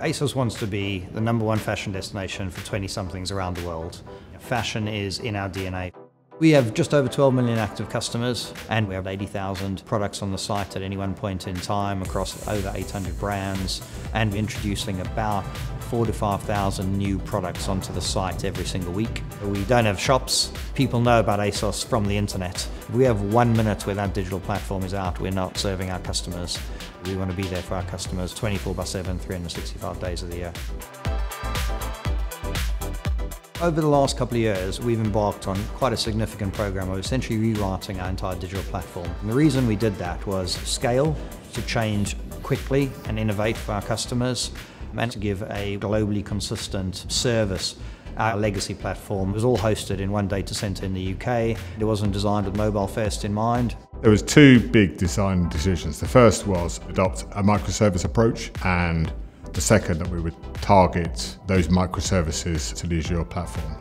ASOS wants to be the number one fashion destination for 20-somethings around the world. Fashion is in our DNA. We have just over 12 million active customers and we have 80,000 products on the site at any one point in time across over 800 brands and we're introducing about four to 5,000 new products onto the site every single week. We don't have shops. People know about ASOS from the internet. If we have one minute where that digital platform is out, we're not serving our customers. We want to be there for our customers 24 by 7, 365 days of the year. Over the last couple of years, we've embarked on quite a significant program of essentially rewriting our entire digital platform. And the reason we did that was scale, to change quickly and innovate for our customers, and to give a globally consistent service. Our legacy platform was all hosted in one data center in the UK. It wasn't designed with mobile first in mind. There was two big design decisions. The first was adopt a microservice approach and the second, that we would target those microservices to the Azure platform.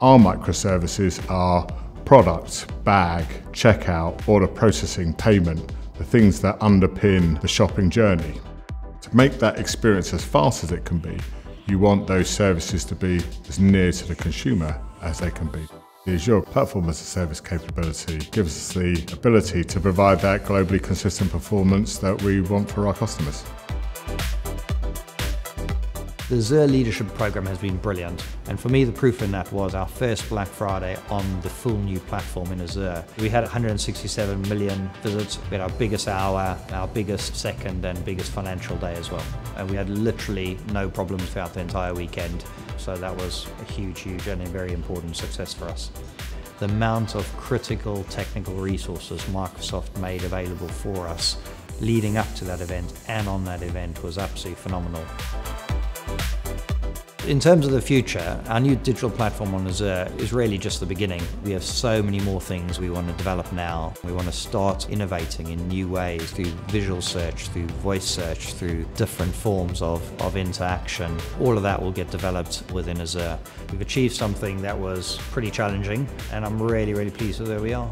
Our microservices are product, bag, checkout, order processing, payment, the things that underpin the shopping journey. To make that experience as fast as it can be, you want those services to be as near to the consumer as they can be. The Azure Platform as a Service capability gives us the ability to provide that globally consistent performance that we want for our customers. The Azure Leadership Program has been brilliant, and for me the proof in that was our first Black Friday on the full new platform in Azure. We had 167 million visits, we had our biggest hour, our biggest second and biggest financial day as well. And we had literally no problems throughout the entire weekend, so that was a huge, huge and a very important success for us. The amount of critical technical resources Microsoft made available for us leading up to that event and on that event was absolutely phenomenal. In terms of the future, our new digital platform on Azure is really just the beginning. We have so many more things we want to develop now. We want to start innovating in new ways through visual search, through voice search, through different forms of, of interaction. All of that will get developed within Azure. We've achieved something that was pretty challenging and I'm really, really pleased with where we are.